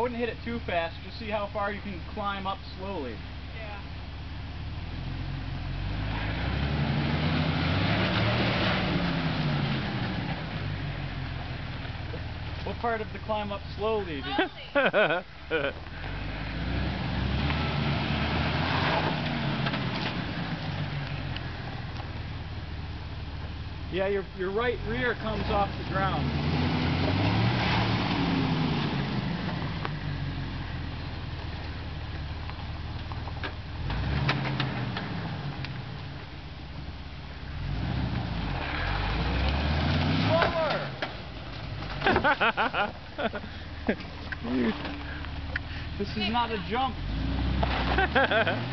wouldn't hit it too fast. Just see how far you can climb up slowly. Yeah. What part of the climb up slowly? Did Slowly. Yeah, your your right rear comes off the ground. this is not a jump.